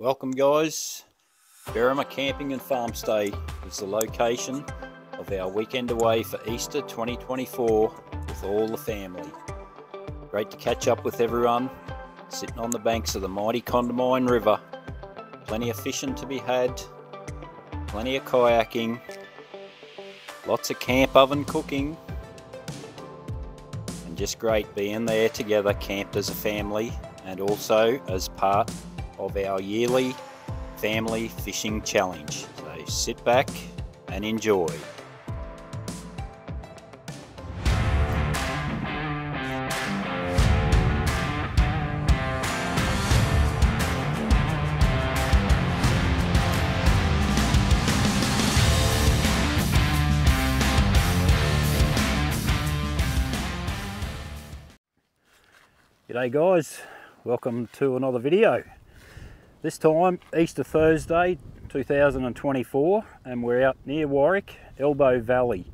Welcome guys. Berrima Camping and Farm Stay is the location of our weekend away for Easter 2024 with all the family. Great to catch up with everyone, sitting on the banks of the mighty Condamine River. Plenty of fishing to be had, plenty of kayaking, lots of camp oven cooking, and just great being there together camped as a family and also as part of our yearly family fishing challenge. So sit back and enjoy. G'day guys, welcome to another video. This time, Easter Thursday 2024, and we're out near Warwick, Elbow Valley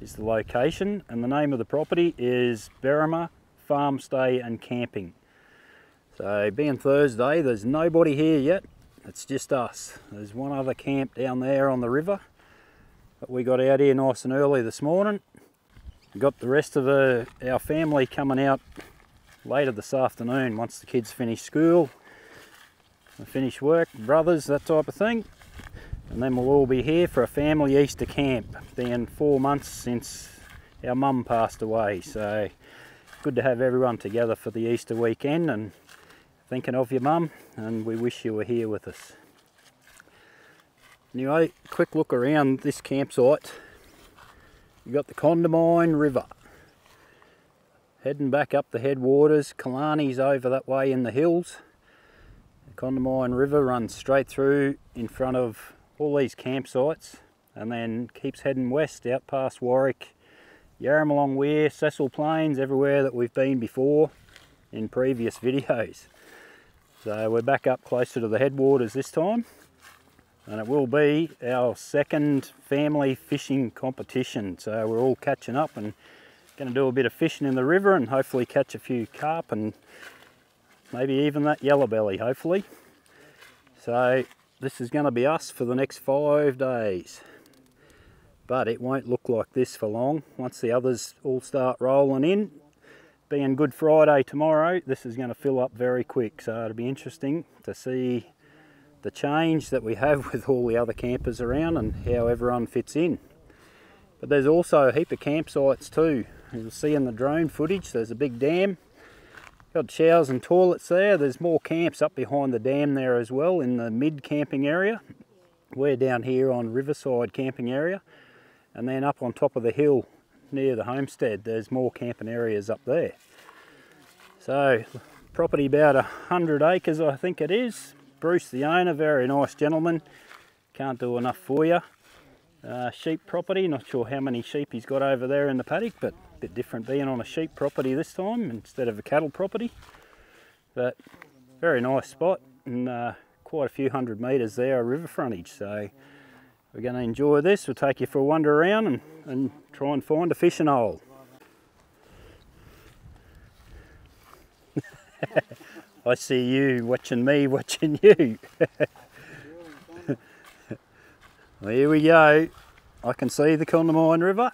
is the location, and the name of the property is Berrima Farm Stay and Camping. So, being Thursday, there's nobody here yet, it's just us. There's one other camp down there on the river, but we got out here nice and early this morning. We got the rest of the, our family coming out later this afternoon once the kids finish school finish work, brothers, that type of thing. And then we'll all be here for a family Easter camp, being four months since our mum passed away. So good to have everyone together for the Easter weekend and thinking of your mum and we wish you were here with us. Anyway, quick look around this campsite. You've got the Condamine River. Heading back up the headwaters, Killarney's over that way in the hills. Condamine River runs straight through in front of all these campsites and then keeps heading west out past Warwick, Yarramalong Weir, Cecil Plains, everywhere that we've been before in previous videos. So we're back up closer to the headwaters this time and it will be our second family fishing competition. So we're all catching up and going to do a bit of fishing in the river and hopefully catch a few carp and maybe even that yellow belly hopefully. So this is going to be us for the next five days. But it won't look like this for long. Once the others all start rolling in, being Good Friday tomorrow, this is going to fill up very quick. So it'll be interesting to see the change that we have with all the other campers around and how everyone fits in. But there's also a heap of campsites too. You'll see in the drone footage, there's a big dam Got showers and toilets there. There's more camps up behind the dam there as well in the mid camping area. We're down here on Riverside camping area. And then up on top of the hill near the homestead, there's more camping areas up there. So, property about a hundred acres I think it is. Bruce the owner, very nice gentleman. Can't do enough for you. Uh, sheep property, not sure how many sheep he's got over there in the paddock, but bit different being on a sheep property this time instead of a cattle property. But very nice spot and uh, quite a few hundred metres there of river frontage. So we're going to enjoy this. We'll take you for a wander around and, and try and find a fishing hole. I see you watching me watching you. well, here we go. I can see the Condamine River.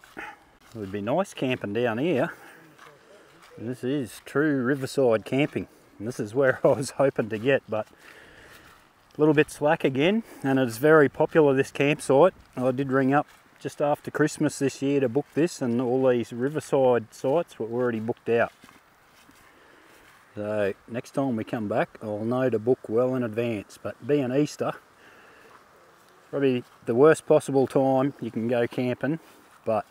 It would be nice camping down here. This is true riverside camping. And this is where I was hoping to get, but a little bit slack again. And it's very popular, this campsite. I did ring up just after Christmas this year to book this and all these riverside sites were already booked out. So next time we come back, I'll know to book well in advance. But being Easter, probably the worst possible time you can go camping, but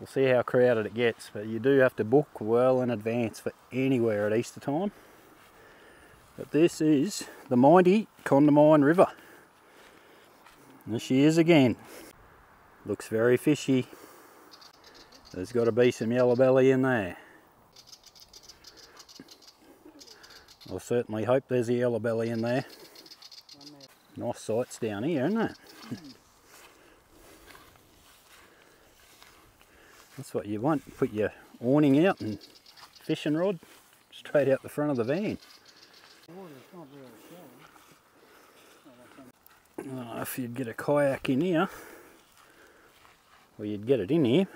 We'll see how crowded it gets, but you do have to book well in advance for anywhere at Easter time. But this is the mighty Condamine River. There she is again. Looks very fishy. There's got to be some yellow belly in there. I certainly hope there's a yellow belly in there. Nice sights down here, isn't it? That's what you want. Put your awning out and fishing rod straight out the front of the van. If you'd get a kayak in here. Well, you'd get it in here.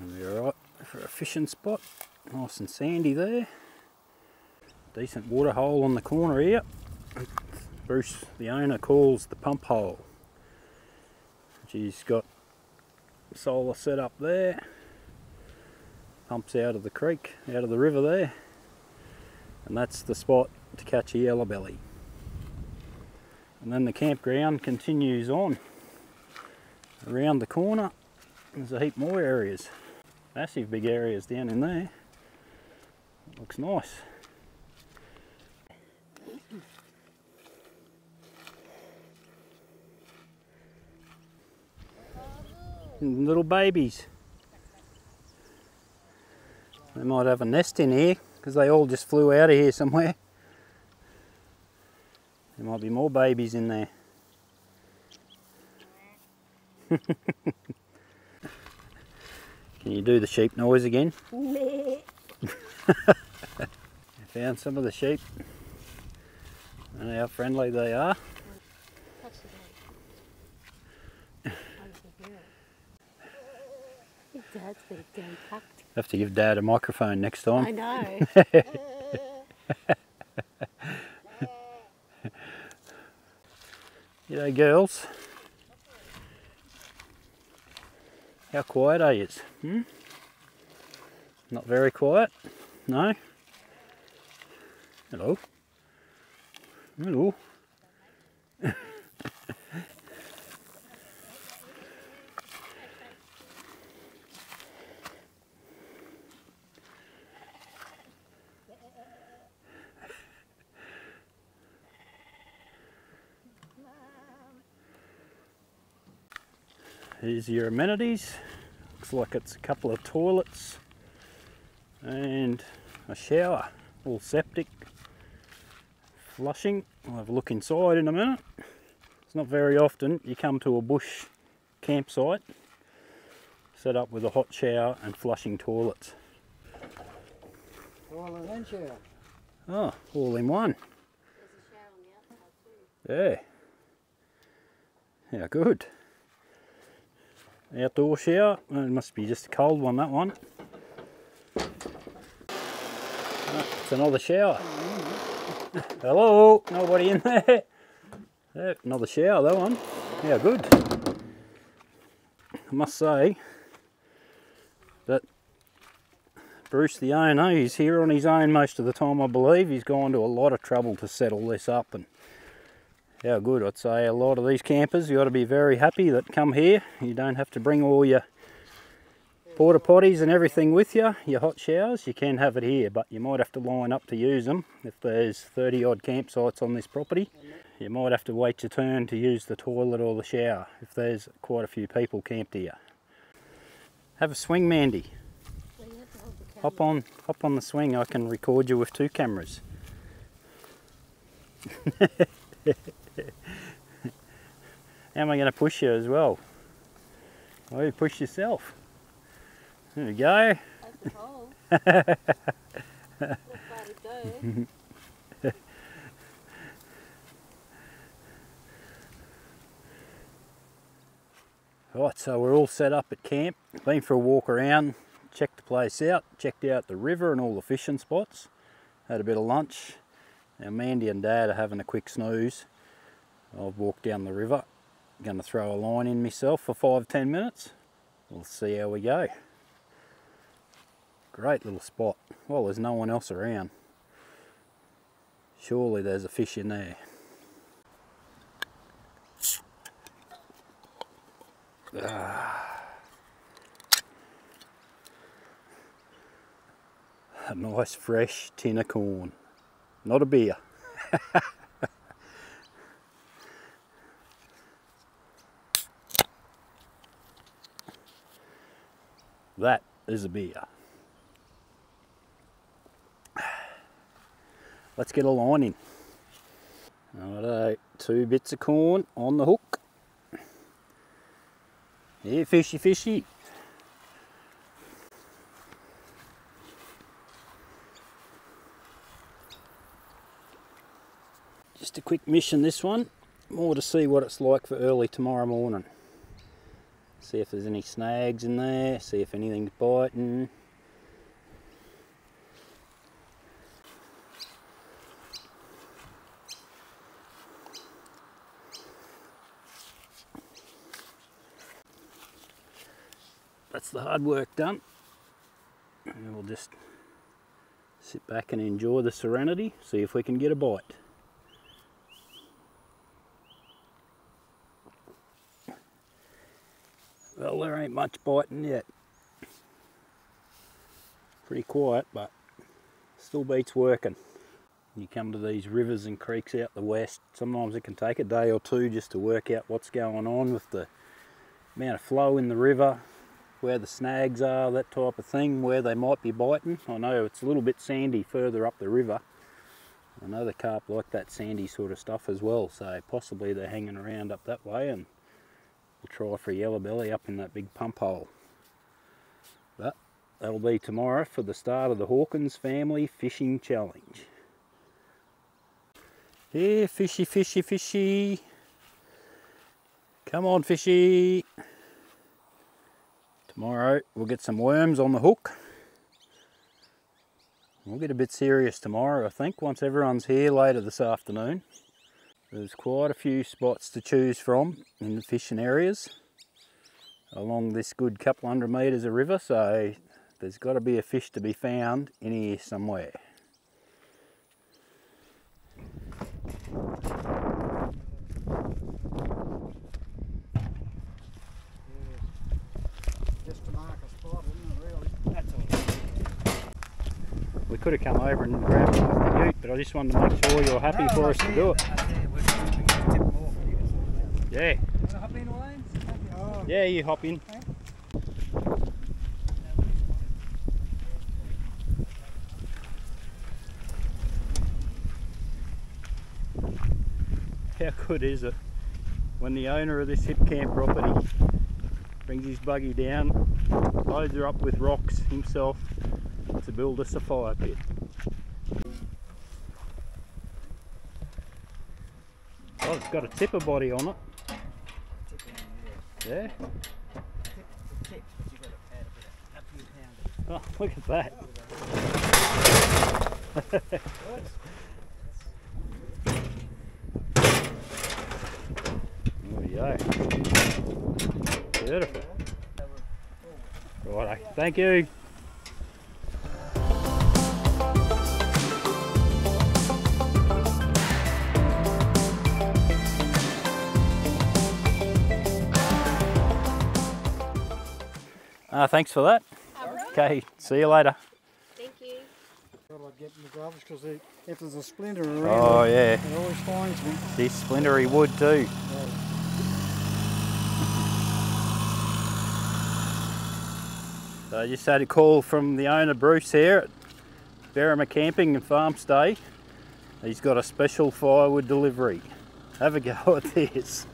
And be alright for a fishing spot. Nice and sandy there. Decent water hole on the corner here. Bruce, the owner, calls the pump hole. She's got solar set up there. Pumps out of the creek, out of the river there. And that's the spot to catch a yellow belly. And then the campground continues on. Around the corner, there's a heap more areas. Massive big areas down in there. Looks nice. Little babies. They might have a nest in here because they all just flew out of here somewhere. There might be more babies in there. Can you do the sheep noise again? I found some of the sheep and how friendly they are. Dad's got it down packed. Have to give Dad a microphone next time. I know. G'day girls. How quiet are you? Hmm? Not very quiet? No? Hello? Hello? Here's your amenities. Looks like it's a couple of toilets and a shower, all septic, flushing. I'll have a look inside in a minute. It's not very often you come to a bush campsite set up with a hot shower and flushing toilets. All in one shower. Oh, all in one. Yeah. Yeah, good. Outdoor shower. Oh, uh, it must be just a cold one, that one. Oh, it's another shower. Hello, nobody in there. Yeah, another shower, that one. Yeah, good. I must say that Bruce, the owner, he's here on his own most of the time, I believe. He's gone to a lot of trouble to settle this up and how good. I'd say a lot of these campers, you ought to be very happy that come here. You don't have to bring all your porta potties and everything with you, your hot showers. You can have it here, but you might have to line up to use them. If there's 30 odd campsites on this property, you might have to wait your turn to use the toilet or the shower if there's quite a few people camped here. Have a swing, Mandy. Hop on, hop on the swing. I can record you with two cameras. How am I going to push you as well? Oh, you push yourself. There we go. Right, so we're all set up at camp. Been for a walk around, checked the place out, checked out the river and all the fishing spots. Had a bit of lunch. Now Mandy and Dad are having a quick snooze. I've walked down the river going to throw a line in myself for five ten minutes. We'll see how we go. Great little spot. Well there's no one else around. Surely there's a fish in there. Ah. a nice fresh tin of corn. Not a beer That is a beer. Let's get a line in. Alright, two bits of corn on the hook. Yeah, fishy, fishy. Just a quick mission this one, more to see what it's like for early tomorrow morning. See if there's any snags in there, see if anything's biting. That's the hard work done. And we'll just sit back and enjoy the serenity, see if we can get a bite. Well, there ain't much biting yet. Pretty quiet, but still beats working. You come to these rivers and creeks out the west, sometimes it can take a day or two just to work out what's going on with the amount of flow in the river, where the snags are, that type of thing, where they might be biting. I know it's a little bit sandy further up the river. I know the carp like that sandy sort of stuff as well, so possibly they're hanging around up that way and we'll try for a yellow belly up in that big pump hole. But that'll be tomorrow for the start of the Hawkins Family Fishing Challenge. Here, fishy, fishy, fishy. Come on, fishy. Tomorrow we'll get some worms on the hook. We'll get a bit serious tomorrow, I think, once everyone's here later this afternoon. There's quite a few spots to choose from in the fishing areas along this good couple hundred metres of river, so there's got to be a fish to be found in here somewhere. Just to mark a spot, really? We could have come over and grabbed it with the ute, but I just wanted to make sure you're happy for us to do it. Yeah, Oh, yeah, you hop in. How good is it when the owner of this hip camp property brings his buggy down, loads her up with rocks himself to build us a fire pit. Oh, it's got a tipper body on it. Yeah. Oh, look at that. There we go. Beautiful. Righto. Thank you. Uh, thanks for that. Okay, see you later. Thank you. Thought get in the gloves because if there's a splinter around, Oh yeah, it always finds me. this splintery wood too. So I just had a call from the owner Bruce here at Berrima Camping and Farm Stay. He's got a special firewood delivery. Have a go at this.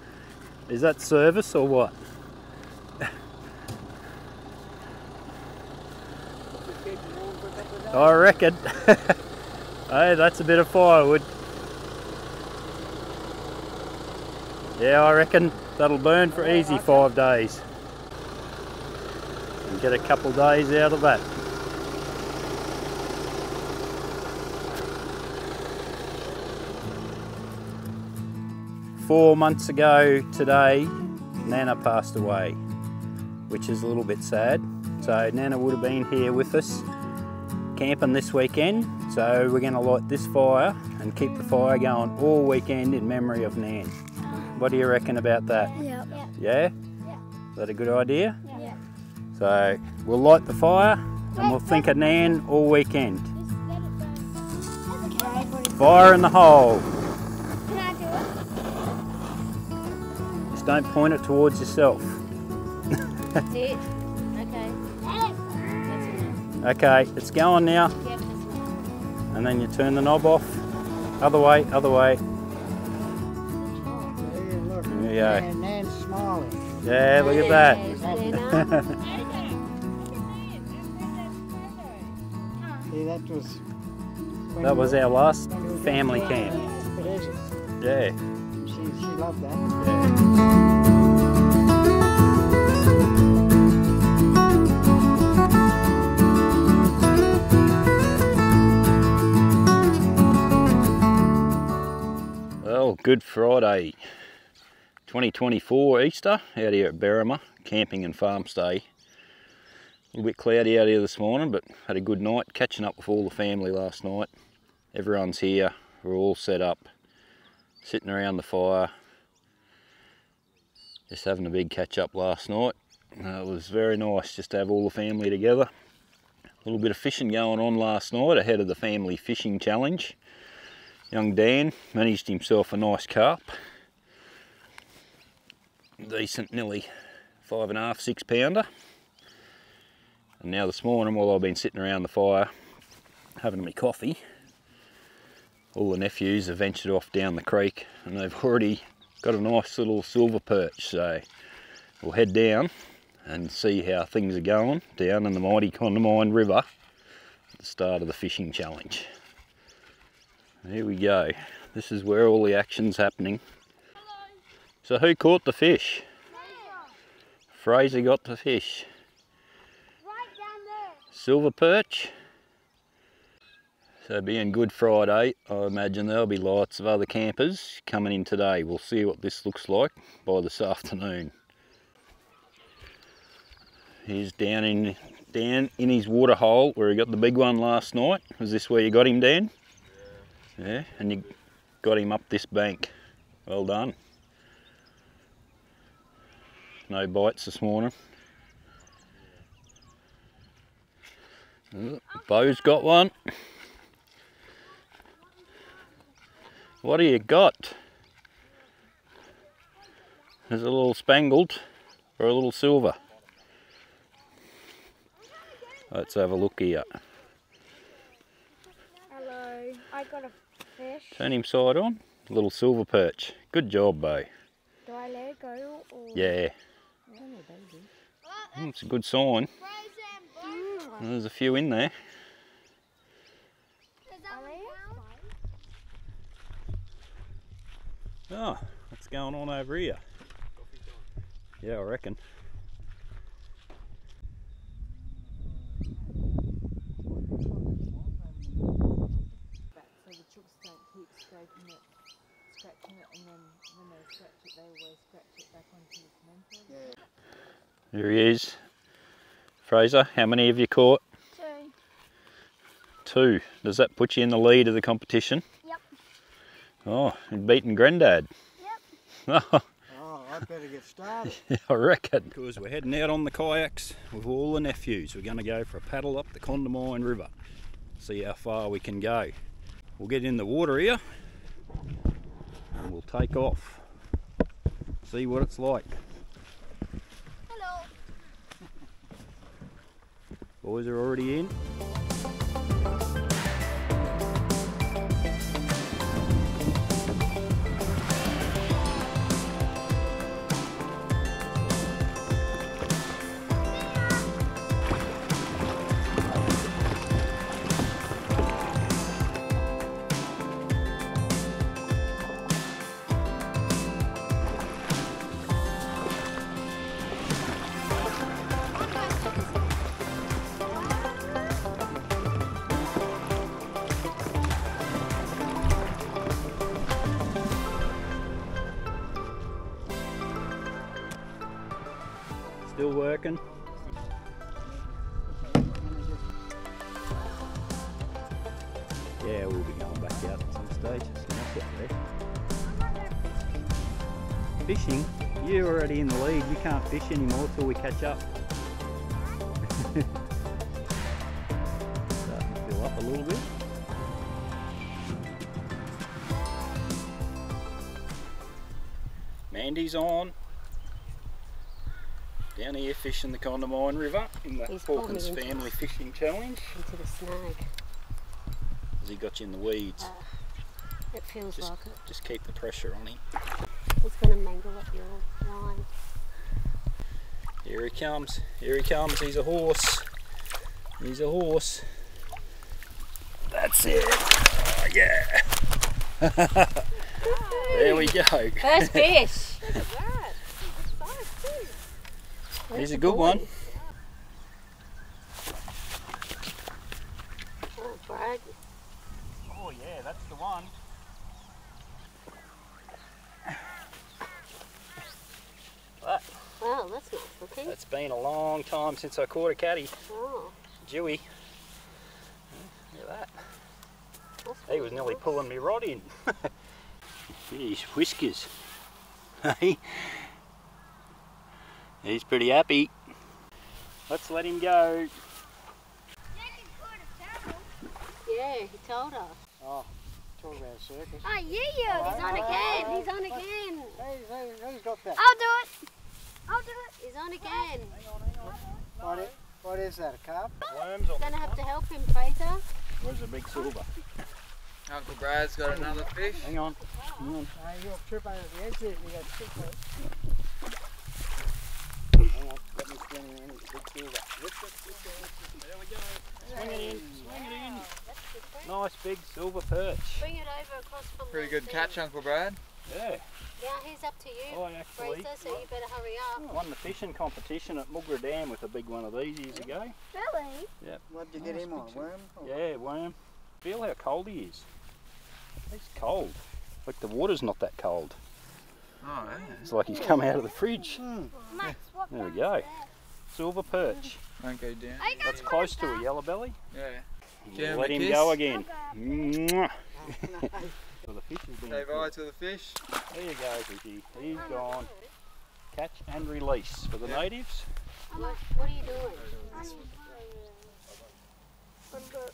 Is that service or what? I reckon. hey, that's a bit of firewood. Yeah, I reckon that'll burn for easy five days. And get a couple days out of that. Four months ago today, Nana passed away, which is a little bit sad. So Nana would have been here with us camping this weekend. So we're going to light this fire and keep the fire going all weekend in memory of Nan. What do you reckon about that? Yeah. Yeah? Is that a good idea? Yeah. So we'll light the fire and we'll think of Nan all weekend. Okay. Fire in the hole. Can I do it? Just don't point it towards yourself. That's it. Okay. That's enough. Okay, it's going now. Yep, that's enough. And then you turn the knob off. Other way, other way. There. You go. And Nan's smiling. Yeah, look at that. That was. That was our last when we were family camp. together, It is. Yeah. She, she loved that. yeah. Good Friday 2024 Easter out here at Berrima, camping and farm stay. A little bit cloudy out here this morning, but had a good night catching up with all the family last night. Everyone's here, we're all set up, sitting around the fire, just having a big catch up last night. Uh, it was very nice just to have all the family together. A little bit of fishing going on last night ahead of the family fishing challenge. Young Dan managed himself a nice carp. Decent, nearly five and a half, six pounder. And now this morning, while I've been sitting around the fire having my coffee, all the nephews have ventured off down the creek and they've already got a nice little silver perch. So we'll head down and see how things are going down in the mighty Condamine River at the start of the fishing challenge. Here we go. This is where all the action's happening. So who caught the fish? Fraser got the fish. Right down there. Silver perch. So being Good Friday, I imagine there'll be lots of other campers coming in today. We'll see what this looks like by this afternoon. He's down in down in his water hole where he got the big one last night. Was this where you got him, Dan? Yeah, and you got him up this bank. Well done. No bites this morning. Oh, Bo's got one. What do you got? It a little spangled or a little silver? Let's have a look here. Hello. I got a fish. Turn him side on. Little silver perch. Good job, Bo. Do I let it go or? Yeah, Mm, it's a good sign. Mm. There's a few in there. Oh, what's going on over here? Yeah, I reckon. back so the chooks don't keep scraping it, scratching it, and then when they scratch it, they always scratch it back onto the cement. There he is. Fraser, how many have you caught? Two. Two. Does that put you in the lead of the competition? Yep. Oh, and beating Grandad. Yep. Oh, I better get started. I reckon. Because we're heading out on the kayaks with all the nephews. We're going to go for a paddle up the Condamine River. See how far we can go. We'll get in the water here and we'll take off. See what it's like. Hello. Boys are already in. Can't fish anymore till we catch up. Starting to fill up a little bit. Mandy's on. Down here fishing the Condamine River in the He's Hawkins into Family Fishing Challenge. Into the snag. Has he got you in the weeds? Uh, it feels Just, like it. just keep the pressure on him. It's going to mangle up your line. Here he comes. Here he comes. He's a horse. He's a horse. That's it. Oh, yeah. There we go. First fish. Look at that. Good size too. Here's a good one. Oh, Brad. Oh yeah, that's the one. Wow, that's nice looking. It's been a long time since I caught a caddy. Oh, Dewey. Look at that. that's He was nearly pulling me rod in. His whiskers. Hey. He's pretty happy. Let's let him go. Yeah, he told us. Oh, talk about a circus. Oh, yeah, yeah, he's on again. He's on again. Hey, hey, who's got that? I'll do it. I'll do it. He's on again. What is, what is that, a carp? Worms on Gonna have to help him, Fraser. Where's the big silver? Uncle Brad's got another fish. Hang on. Hang on. Uh, hey, you'll trip over the edge there and you got stick there. Hang on. Let me swing in. It's a big silver. Whip it, whip it. There we go. Swing it in. Swing it in. That's. Nice big silver perch. Bring it over across from Pretty the good thing. catch, Uncle Brad. Yeah. Yeah, he's up to you, I actually Fraser, so you better hurry up. won the fishing competition at Moogerah Dam with a big one of these years ago. Really? What'd you get him on, worm? Or- Yeah, worm. Feel how cold he is. He's cold. Like the water's not that cold. Oh, yeah. It's like he's come out of the fridge. Hmm. Max, what There we go. Silver perch. Won't go down. That's close to a yellow belly. Yeah. Give Let him kiss. go again. Mwah. well, the fish has been Say bye to the fish. There you go, Vicky. He's gone. Catch and release for the natives. What, what are you doing? I'm going. Um,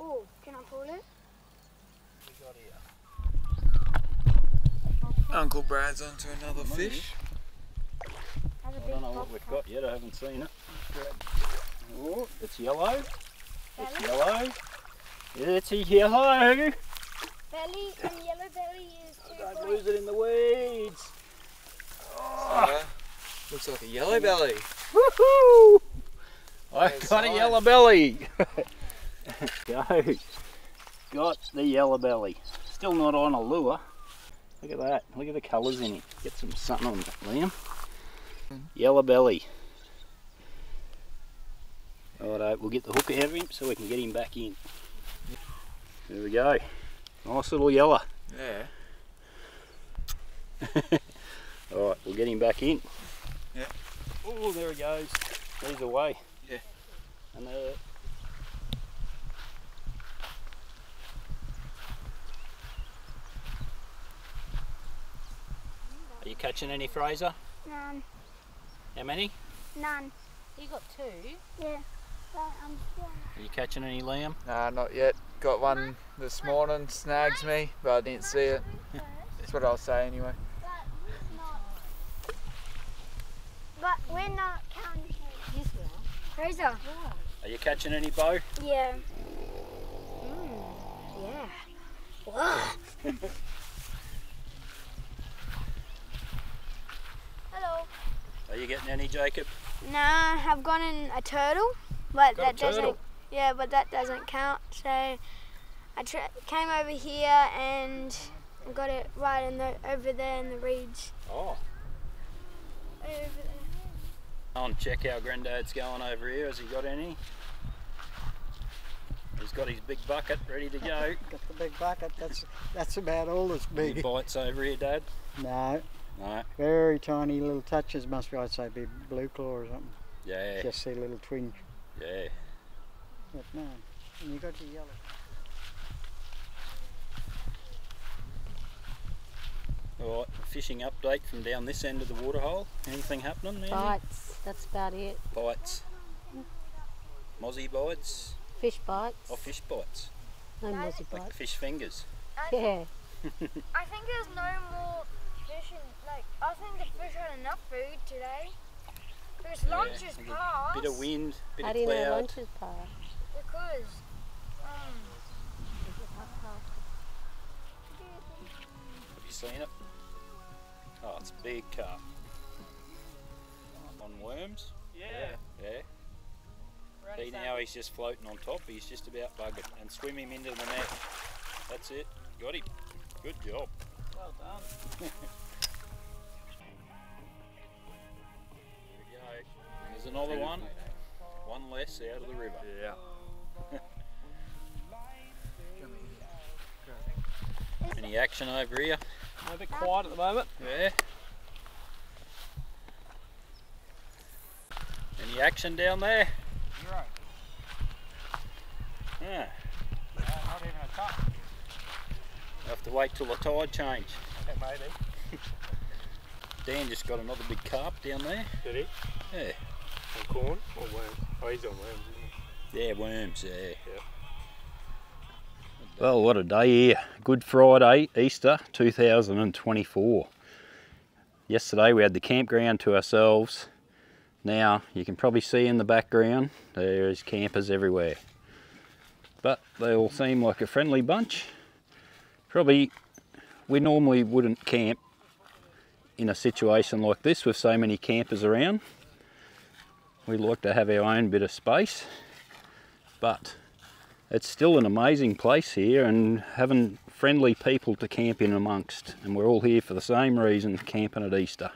oh, can I pull it? Uncle Brad's onto another fish. Has a I big don't know what we've got yet. I haven't seen it. Oh, it's yellow. It's yellow. It's a yellow. Belly and yellow belly is two Don't lose it in the weeds. Uh, looks like a yellow belly. Woohoo! I There's got a yellow belly. Go. Got the yellow belly. Still not on a lure. Look at that. Look at the colours in it. Get some sun on that, Liam. Yellow belly. Alright, we'll get the hook out of him so we can get him back in. There we go. Nice little yellow. Yeah. Alright, we'll get him back in. Yeah. Oh, there he goes. He's away. Yeah. And uh. Are you catching any Fraser? None. How many? None. You got two. Yeah. But I'm still. Are you catching any lamb? Nah, not yet. Got one this morning, snags me, but I didn't see it. That's what I'll say anyway. But we're not counting him. Yes, we are. Fraser. Are you catching any bow? Yeah. Hmm, yeah. Hello. Are you getting any, Jacob? Nah, I've gotten a turtle, but Got that doesn't. turtle? Yeah, but that doesn't count. So I tra- came over here and got it right in the over there in the reeds. Oh. Over there. On check how Granddad's going over here. Has he got any? He's got his big bucket ready to go. Got the big bucket. That's that's about all that's Any big. bites over here, Dad? No, No. very tiny little touches. Must be, I'd say, be blue claw or something. Yeah. Just see a little twinge. Yeah. But man. And you got your yellow. All right. Fishing update from down this end of the waterhole. Anything happening, Mandy? Bites. That's about it. Bites. Mozzie bites Fish bites. or fish bites? No mozzie Like bites. fish fingers. Yeah. I think there's no more fish in, like, I think the fish had enough food today. Because Yeah, lunch is and a. Bit of wind, bit How of do you know cloud. lunch is past? Because, um, Have you seen it? Oh, it's a big carp. On worms? Yeah. Yeah. Right, See now he's just floating on top. He's just about buggered. And swim him into the net. That's it. Got him. Good job. Well done. another one. One less out of the river. Yeah. Any action over here? A bit quiet at the moment. Yeah. Any action down there? Zero. Yeah. not even a touch. Have to wait till the tide change. maybe. Dan just got another big carp down there. Did he? Yeah. On corn or worms? Oh, he's on worms, isn't Yeah, worms, yeah. Yeah. Well, what a day here. Good Friday, Easter 2024. Yesterday we had the campground to ourselves. Now, you can probably see in the background, there's campers everywhere. But they all seem like a friendly bunch. Probably, we normally wouldn't camp in a situation like this with so many campers around. We like to have our own bit of space. But it's still an amazing place here and having friendly people to camp in amongst. And we're all here for the same reason camping at Easter.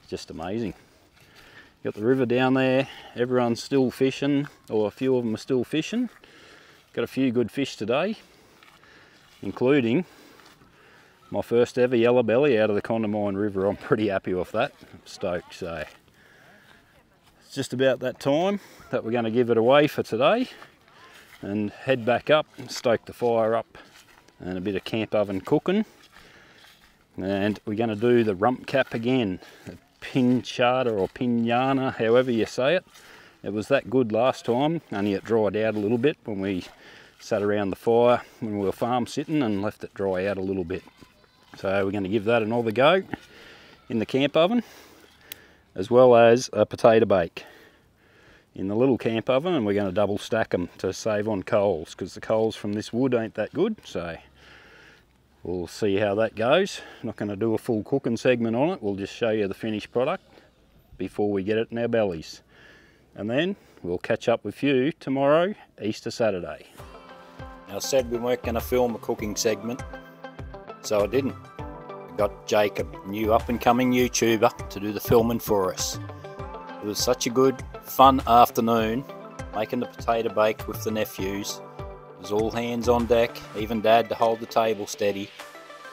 It's just amazing. Got the river down there. Everyone's still fishing or a few of them are still fishing. Got a few good fish today including my first ever yellow belly out of the Condamine River. I'm pretty happy with that. I'm stoked so it's just about that time that we're going to give it away for today and head back up and stoke the fire up and a bit of camp oven cooking. And we're going to do the rump cap again the pinchada or pinana however you say it. It was that good last time only it dried out a little bit when we sat around the fire when we were farm sitting and left it dry out a little bit. So we're going to give that another go in the camp oven as well as a potato bake in the little camp oven and we're going to double stack them to save on coals because the coals from this wood ain't that good. So we'll see how that goes. Not going to do a full cooking segment on it. We'll just show you the finished product before we get it in our bellies. And then we'll catch up with you tomorrow Easter Saturday. I said we weren't going to film a cooking segment so I didn't got Jacob new up and coming YouTuber to do the filming for us it was such a good, fun afternoon making the potato bake with the nephews. It was all hands on deck, even Dad to hold the table steady.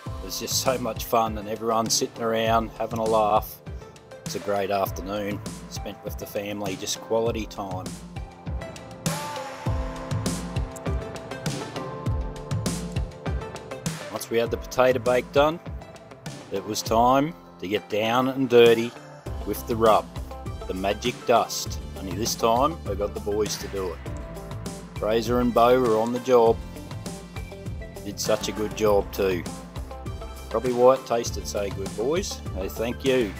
It was just so much fun and everyone sitting around having a laugh. It's a great afternoon spent with the family, just quality time. Once we had the potato bake done, it was time to get down and dirty with the rub the magic dust. Only this time I got the boys to do it. Fraser and Bo were on the job. Did such a good job too. Probably why it tasted so good boys. Hey, thank you.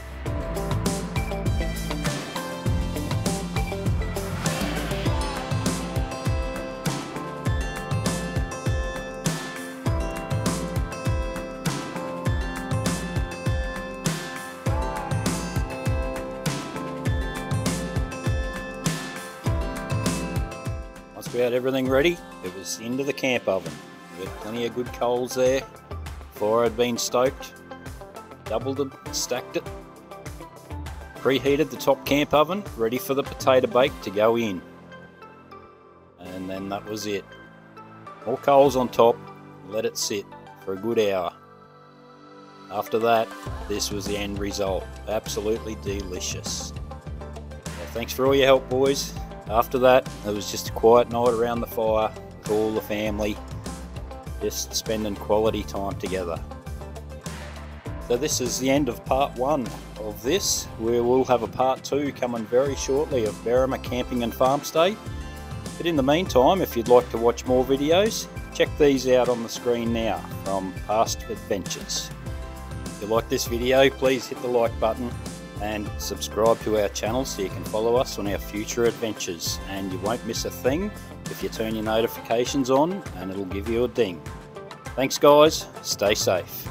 Had everything ready, it was into the camp oven. We had plenty of good coals there. Fire had been stoked, doubled it, stacked it. Preheated the top camp oven, ready for the potato bake to go in. And then that was it. More coals on top, let it sit for a good hour. After that, this was the end result. Absolutely delicious. Well, thanks for all your help, boys. After that, it was just a quiet night around the fire with all the family, just spending quality time together. So this is the end of part one of this. We will have a part two coming very shortly of Berrima Camping and Farm Stay. But in the meantime, if you'd like to watch more videos, check these out on the screen now from past adventures. If you like this video, please hit the like button and subscribe to our channel so you can follow us on our future adventures and you won't miss a thing if you turn your notifications on and it'll give you a ding. Thanks guys, stay safe.